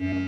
Mm-hmm.